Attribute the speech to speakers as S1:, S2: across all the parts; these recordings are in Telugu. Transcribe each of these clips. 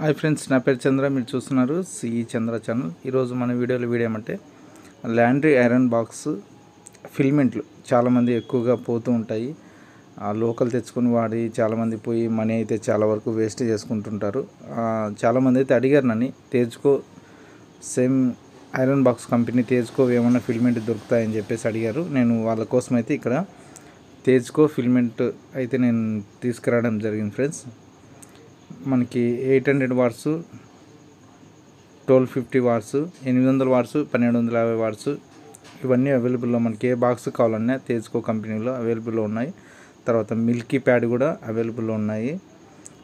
S1: హాయ్ ఫ్రెండ్స్ నా పేరు చంద్ర మీరు చూస్తున్నారు సిఈ చంద్ర ఛానల్. ఈరోజు మన వీడియోలో వీడియో ఏమంటే ల్యాండ్రీ ఐరన్ బాక్స్ ఫిల్మెంట్లు చాలామంది ఎక్కువగా పోతూ ఉంటాయి. ఆ లోకల్ తెచ్చుకొని వాడి చాలామంది పోయి మనీ అయితే చాలా వరకు వేస్ట్ చేసుకుంటుంటారు. చాలామంది అయితే అడిగారు నన్ను Tejco same iron box company Tejco ఏమైనా ఫిల్మెంట్ దొరుకుతాయని చెప్పేసి అడిగారు. నేను వాళ్ళ కోసం అయితే ఇక్కడ తేజుకో ఫిల్మెంట్ అయితే నేను తీసుకురావడం జరిగింది ఫ్రెండ్స్. మనకి eight hundred watts twelve fifty watts ఎనిమిది వందల వాట్స్ పన్నెండు వందల యాభై వాట్స్ ఇవన్నీ అవైలబుల్లో మనకి ఏ బాక్స్ కావాలన్నా తేజుకో కంపెనీలో అవైలబుల్లో ఉన్నాయి. తర్వాత మిల్కీ ప్యాడ్ కూడా అవైలబుల్లో ఉన్నాయి.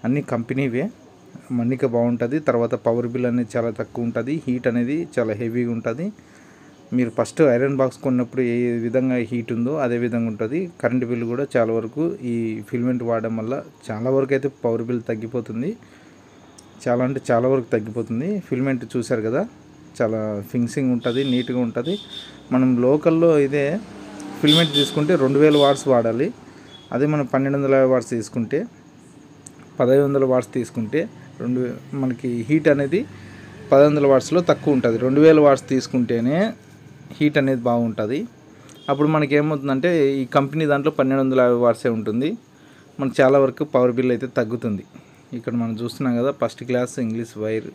S1: అన్ని కంపెనీవే. మన్నిక బాగుంటుంది. తర్వాత పవర్ బిల్ అనేది చాలా తక్కువ ఉంటుంది. హీట్ అనేది చాలా హెవీగా ఉంటుంది. మీరు ఫస్ట్ ఐరన్ బాక్స్ కొన్నప్పుడు ఏ విధంగా హీట్ ఉందో అదే విధంగా ఉంటుంది. కరెంట్ బిల్ కూడా చాలా వరకు ఈ ఫిల్మెంట్ వాడడం వల్ల చాలా వరకు అయితే పవర్ బిల్ తగ్గిపోతుంది. చాలా అంటే చాలా వరకు తగ్గిపోతుంది. ఫిల్మెంట్ చూశారు కదా చాలా ఫినిషింగ్ ఉంటుంది నీట్గా ఉంటుంది. మనం లోకల్లో ఇదే ఫిల్మెంట్ తీసుకుంటే రెండు వేల వాట్స్ వాడాలి. అదే మనం పన్నెండు వందల వాట్స్ తీసుకుంటే పదహైదు వందల వాట్స్ తీసుకుంటే రెండు మనకి హీట్ అనేది పదహైదు వందల వాట్స్లో తక్కువ ఉంటుంది. రెండు వేల వాట్స్ తీసుకుంటేనే హీట్ అనేది బాగుంటుంది. అప్పుడు మనకి ఏమవుతుందంటే ఈ కంపెనీ దాంట్లో పన్నెండు వందల యాభై వాట్సే ఉంటుంది. మనకు చాలా వరకు పవర్ బిల్ అయితే తగ్గుతుంది. ఇక్కడ మనం చూస్తున్నాం కదా first class English wire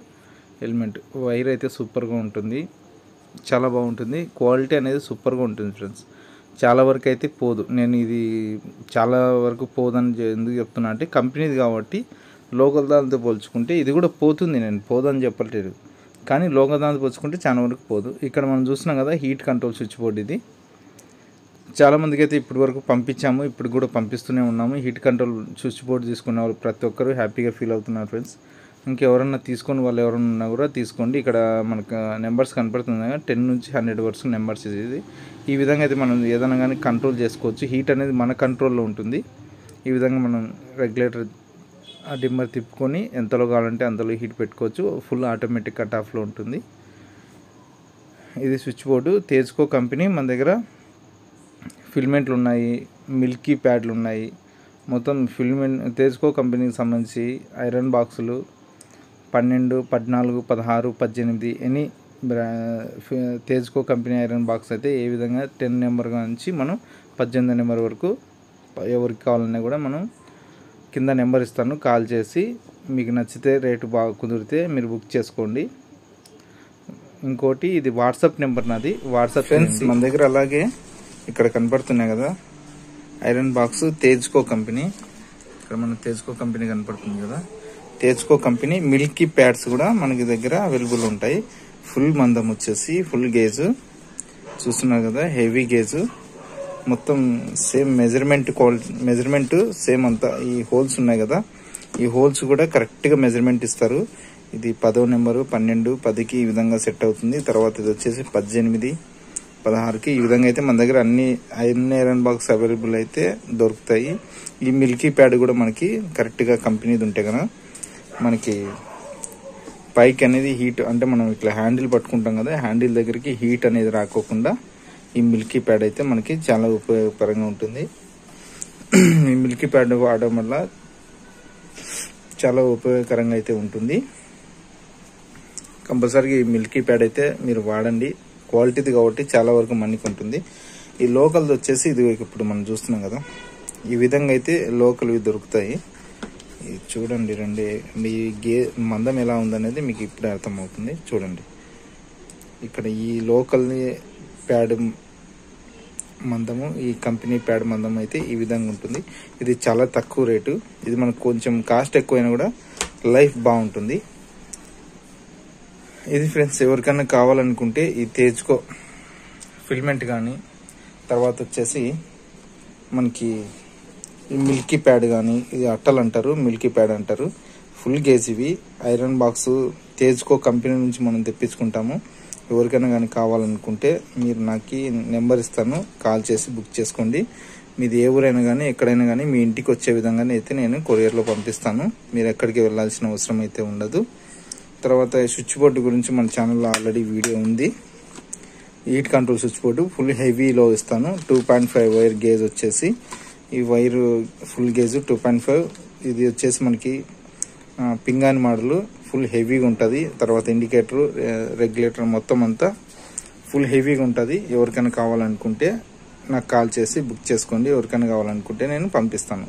S1: element. Wire అయితే సూపర్గా ఉంటుంది. చాలా బాగుంటుంది. క్వాలిటీ అనేది సూపర్గా ఉంటుంది ఫ్రెండ్స్. చాలా వరకు అయితే పోదు. నేను ఇది చాలా వరకు పోదని ఎందుకు చెప్తున్నా అంటే కంపెనీది కాబట్టి లోకల్ దానితో పోల్చుకుంటే ఇది కూడా పోతుంది నేను. పోదని చెప్పట్లేదు. కానీ లోకల్ దానితో చాలా వరకు పోదు. ఇక్కడ మనం చూస్తున్నాం కదా హీట్ కంట్రోల్ స్విచ్ బోర్డ్ ఇది. చాలామందికి అయితే ఇప్పటి వరకు పంపించాము ఇప్పుడు కూడా పంపిస్తూనే ఉన్నాము. హీట్ కంట్రోల్ స్విచ్ బోర్డ్ తీసుకున్న వాళ్ళు ప్రతి ఒక్కరు హ్యాపీగా ఫీల్ అవుతున్నారు ఫ్రెండ్స్ ఇంకెవరన్నా తీసుకొని వాళ్ళు ఎవరన్నా ఉన్నా కూడా తీసుకోండి. ఇక్కడ మనకు నెంబర్స్ కనపడుతుంది టెన్ నుంచి హండ్రెడ్ వరకు నెంబర్స్ ఇది. ఈ విధంగా అయితే మనం ఏదైనా కానీ కంట్రోల్ చేసుకోవచ్చు. హీట్ అనేది మన కంట్రోల్లో ఉంటుంది. ఈ విధంగా మనం రెగ్యులేటర్ ఆ డిమ్మర్ తిప్పుకొని ఎంతలో కావాలంటే అంతలో హీట్ పెట్టుకోవచ్చు. ఫుల్ ఆటోమేటిక్ కట్ ఆఫ్లో ఉంటుంది. ఇది స్విచ్ బోర్డు తేజ్కో కంపెనీ మన దగ్గర ఫిల్మెంట్లు ఉన్నాయి మిల్కీ ప్యాడ్లు ఉన్నాయి. మొత్తం ఫిల్మెంట్ తేజ్కో కంపెనీకి సంబంధించి ఐరన్ బాక్సులు పన్నెండు పద్నాలుగు పదహారు పద్దెనిమిది ఎనీ బ్రా తేజ్కో కంపెనీ ఐరన్ బాక్స్ అయితే ఏ విధంగా టెన్ నెంబర్ నుంచి మనం పద్దెనిమిది నెంబర్ వరకు ఎవరికి కావాలన్నా కూడా మనం కింద నెంబర్ ఇస్తాను కాల్ చేసి మీకు నచ్చితే రేటు బాగా కుదిరితే మీరు బుక్ చేసుకోండి. ఇంకోటి ఇది వాట్సాప్ నెంబర్ నాది వాట్సాప్ ఫ్రెండ్స్ మన దగ్గర అలాగే ఇక్కడ కనపడుతున్నాయి కదా. Iron box Tejco company. ఇక్కడ మన తేజ్కో కంపెనీ కనపడుతుంది కదా. తేజ్కో కంపెనీ మిల్కీ ప్యాడ్స్ కూడా మనకి దగ్గర అవైలబుల్ ఉంటాయి. ఫుల్ మందం వచ్చేసి ఫుల్ గేజ్. చూస్తున్నారు కదా హెవీ గేజ్. మొత్తం same measurement quality measurement same అంతా ఈ హోల్స్ ఉన్నాయి కదా. ఈ హోల్స్ కూడా కరెక్ట్గా మెజర్మెంట్ ఇస్తారు. ఇది పదో నెంబరు పన్నెండు పదికి ఈ విధంగా సెట్ అవుతుంది. తర్వాత ఇది వచ్చేసి పద్దెనిమిది పదహారుకి ఈ విధంగా అయితే మన దగ్గర అన్ని అన్ని ఐరన్ బాక్స్ అవైలబుల్ అయితే దొరుకుతాయి. ఈ మిల్కీ ప్యాడ్ కూడా మనకి కరెక్ట్గా కంపెనీది ఉంటే కదా మనకి పైకి అనేది హీట్ అంటే మనం ఇట్లా హ్యాండిల్ పట్టుకుంటాం కదా హ్యాండిల్ దగ్గరికి హీట్ అనేది రాకోకుండా ఈ మిల్కీ ప్యాడ్ అయితే మనకి చాలా ఉపయోగకరంగా ఉంటుంది. ఈ మిల్కీ ప్యాడ్ వాడడం వల్ల చాలా ఉపయోగకరంగా అయితే ఉంటుంది. కంపల్సరీగా ఈ మిల్కీ ప్యాడ్ అయితే మీరు వాడండి. క్వాలిటీది కాబట్టి చాలా వరకు మన్నికి ఉంటుంది. ఈ లోకల్ది వచ్చేసి ఇది ఇప్పుడు మనం చూస్తున్నాం కదా. ఈ విధంగా అయితే లోకల్వి దొరుకుతాయి. ఇది చూడండి రండి. మీ గే మందం ఎలా ఉందనేది మీకు ఇప్పుడే అర్థమవుతుంది. చూడండి. ఇక్కడ ఈ లోకల్ని ప్యాడ్ మందము ఈ కంపెనీ ప్యాడ్ మందం అయితే ఈ విధంగా ఉంటుంది. ఇది చాలా తక్కువ రేటు. ఇది మనకు కొంచెం కాస్ట్ ఎక్కువైనా కూడా లైఫ్ బాగుంటుంది. ఇది ఫ్రెండ్స్ ఎవరికైనా కావాలనుకుంటే ఈ తేజ్కో ఫిల్మెంట్ కానీ తర్వాత వచ్చేసి మనకి ఈ మిల్కీ ప్యాడ్ కానీ ఇది అట్టలు అంటారు మిల్కీ ప్యాడ్ అంటారు. ఫుల్ గేజ్ ఇవి ఐరన్ బాక్స్ తేజ్కో కంపెనీ నుంచి మనం తెప్పించుకుంటాము. ఎవరికైనా కానీ కావాలనుకుంటే మీరు నాకు నెంబర్ ఇస్తాను. కాల్ చేసి బుక్ చేసుకోండి. మీది ఏ ఊరైనా కానీ ఎక్కడైనా కానీ మీ ఇంటికి వచ్చే విధంగానే అయితే నేను కొరియర్లో పంపిస్తాను. మీరు ఎక్కడికి వెళ్ళాల్సిన అవసరం అయితే ఉండదు. తర్వాత స్విచ్ బోర్డు గురించి మన ఛానల్లో ఆల్రెడీ వీడియో ఉంది. Heat control switch board full హెవీలో ఇస్తాను. Two point five wire gauge వచ్చేసి. ఈ wire full gauge two point five. ఇది వచ్చేసి మనకి పింగాని మోడల్ ఫుల్ హెవీగా ఉంటుంది. తర్వాత ఇండికేటర్ రెగ్యులేటర్ మొత్తం అంతా ఫుల్ హెవీగా ఉంటుంది. ఎవరికైనా కావాలనుకుంటే నాకు కాల్ చేసి బుక్ చేసుకోండి. ఎవరికైనా కావాలనుకుంటే నేను పంపిస్తాను.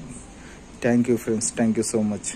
S1: Thank you friends. Thank you so much.